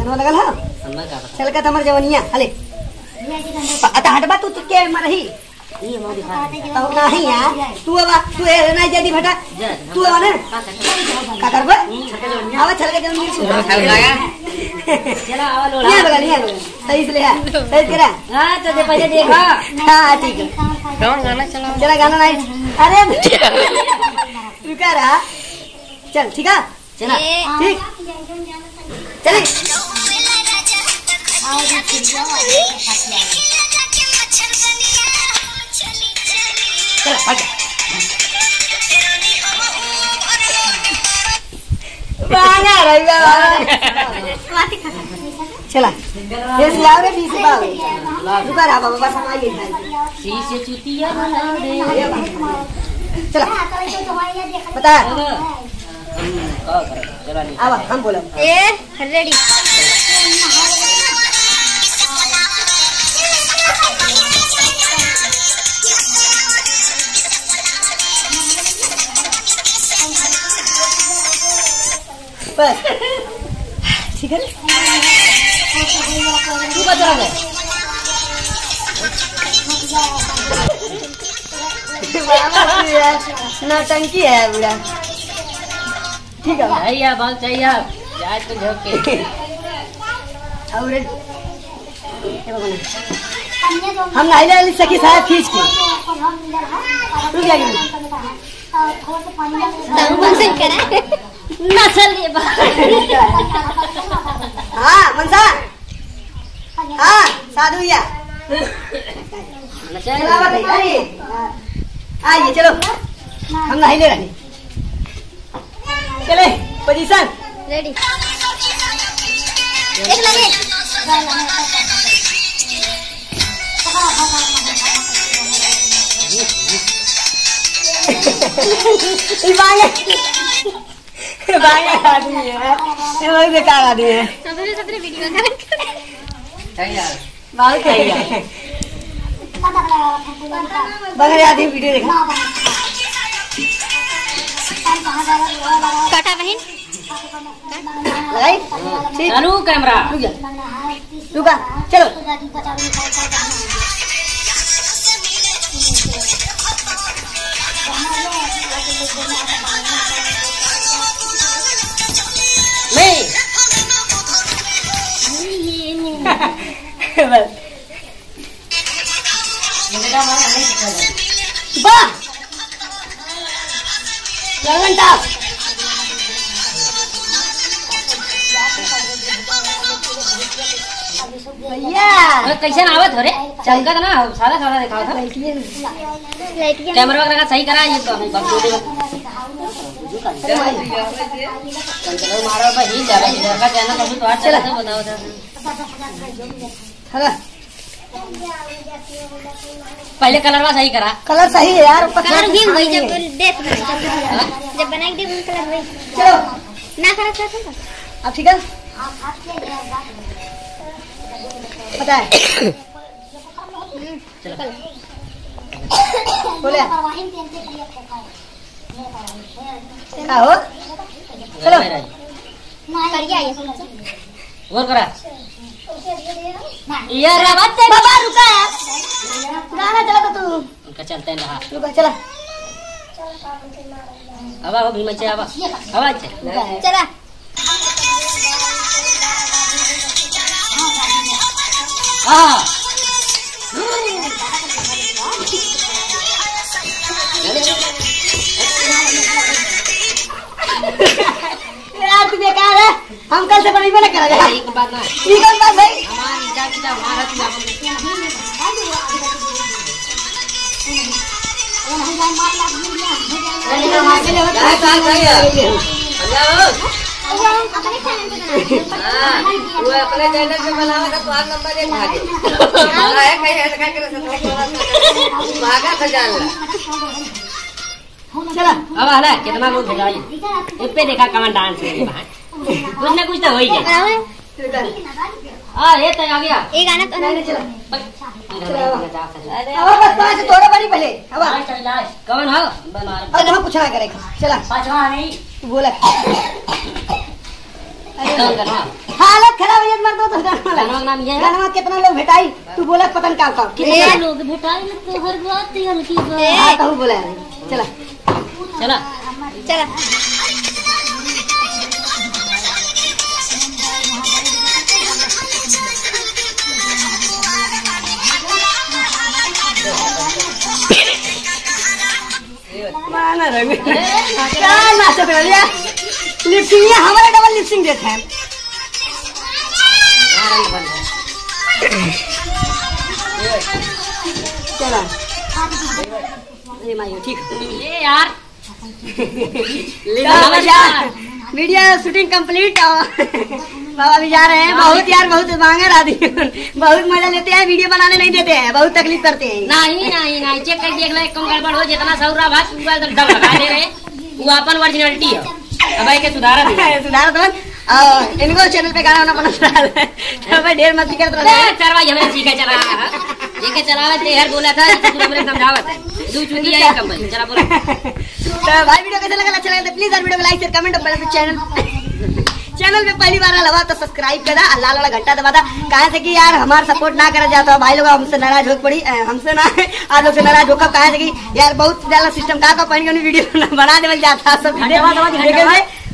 गनवा लगल हो? चल का तमर जवनिया हले। अता हटबा तू तू के मरही ये हमारी दिखा तो नहीं यार तू अब तू ए नहीं जदी भटा। तू अब ना। का करबे? आवा चल के जवनिया से लगा चला आवा लोड़ा। नहीं बगल बगल। सही से ले सही करा। हाँ तो दे पहले देखा। हाँ ठीक है। कौन गाना चला जरा गाना नहीं अरे रुका रहा चल ठीक है? चला। ठीक। चले। चल भाग बागा रही बाबा चला ये सिलाओ रे बीस बाव रुका रहा बाबा बस हम आइए भाई शीशे चुतिया बना दे चला बता चला नहीं आवा हम बोलो ए रेडी बस। ठीक है तू बता दे। नौटंकी है बुरा ठीक है। चाहिए बाल चाहिए जाए तो झोंके। और। हम नहीं ले ली सकी साहब खींच के। रुक जाएगी बंद करा ना चलिए हाँ मनसा हाँ साधु भैया नचा चलो आवा भाई, आइए आइए चलो हम नहीं चले लगे बांगे आदमी है ये बहुत बेकार आदमी है वीडियो बहुत बगैर आदमी वीडियो देखा काटा बहन ठीक चालू कैमरा रुक जा रुका चलो बस भैया! तो कैसे ना आवत हो रे चमका था ना सादा सादा दिखाओ था। कैमरा वगैरह का सही करा ये तो हम कंट्रोल भाई। जा रहा है का चैनल तो आज चला बताओ था पहले कलर में सही करा कलर सही है यार कलर भाई सा जब बना जब बनाई दे उन कलर भाई चलो ना करा था अब ठीक है पता है बोले चलो करिए और करा। यार आवाज़ से बाबा रुका यार। गाना चला तो तू। उनका चलते रहा रुका चला। अब आओ भी मचे आवा। आवाज़ से चला। हाँ। हम कल से बनी बना करेगा एक बात ना। ठीक है बात भाई हमारी हिसाब किताब हमारा तू अपन है चैनल पे हाँ वो अपने चैनल पे बनावा था तो आप नंबर एक भागे। हमारा है कहीं ऐसा क्या करे सकते भागा खजान ला। चला। अब हला कितना लोग इस पे देखा कमन डांस मेरी बहन कुछ ना कुछ तो हो ही हाँ ये तो आ गया। ये गाना तो नहीं चला। अरे अब बस पाँच तोड़ा बड़ी पहले। अब हाँ, चल कौन हो? हम कुछ ना करेगा? चला। पांचवा नहीं। तू बोला हालत खराब है मर दो तो गाना गाना नाम ये है? गाना कितना लोग भेटाई? तू बोला पतन का का कितने लोग भेटाई? तो हर बात ही हल्की बात। हाँ कहूँ बोला। चला। चला। चला। माना क्या नाचत रहिया लिपसिंग ये हमारा डबल लिपसिंग देते हैं। चला। अरे मायो ठीक ये यार जा वीडियो शूटिंग कंप्लीट बाबा भी जा रहे हैं। बहुत यार बहुत मांगे राधी बहुत मज़ा लेते हैं वीडियो बनाने नहीं देते हैं। बहुत तकलीफ़ करते हैं। नहीं नहीं नहीं। चेक कर देख ले कम गड़बड़ हो जितना सौरा भात लगा दे रहे। वो अपन ओरिजिनलिटी है। अब भाई के सुधारा सुधार तो और इनको चैनल पे गाना बना रहा है भाई ढेर मस्ती करते रहते हैं चरवाई हमें सीखे चला ये के चलावे हर बोला था कि तू हमरे समझावत दू चुकी है कंपनी चला बोला। तो भाई वीडियो कैसा लगा? अच्छा लगा तो प्लीज़ यार वीडियो को लाइक शेयर कमेंट और पहले तो चैनल चैनल पे पहली बार लगा तो सब्सक्राइब कर दा लाल वाला घंटा दबा दा कहा से कि यार हमारा सपोर्ट ना करा जाता भाई लोग हमसे नाराज़ हो पड़ी हमसे ना आप लोग से नाराज़ होकर कहा कि यार बहुत ज़्यादा सिस्टम का का पहन के वीडियो बना देवल जाता सब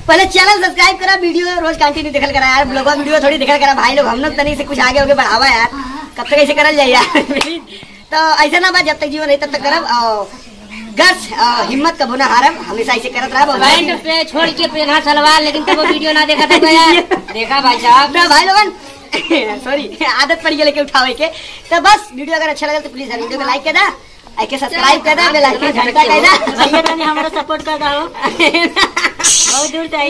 पहले चैनल सब्सक्राइब करा वीडियो रोज कंटिन्यू देखल करा यार ब्लॉग वीडियो थोड़ी देखल करा। भाई लोग हम लोग तनी से कुछ आगे होके बढ़ावा यार। कब तक ऐसे करल जाए यार। तो ऐसा ना बात जब तक जीवन है तब तक करब। और गस हिम्मत कबो ना हारम। हमेशा ऐसे करत रहा पैंट पे छोड़ के पहना सलवार लेकिन तब वीडियो ना देखा था यार। देखा भाई साहब। तो भाई लोगन। सॉरी आदत पड़ गई लेके उठावे के। तो बस वीडियो अगर अच्छा लगा तो प्लीज़ वीडियो को लाइक कर दा आके सब्सक्राइब कर दा बेल आइकन घंटा कर दा। भैया रानी हमारा सपोर्ट कर दो बहुत दूर से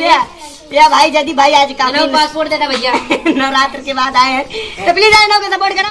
या भाई जदी भाई आज काफ़ी पासपोर्ट देता भैया। नवरात्र के बाद आए हैं। तो प्लीज़ आए लोग सपोर्ट करा।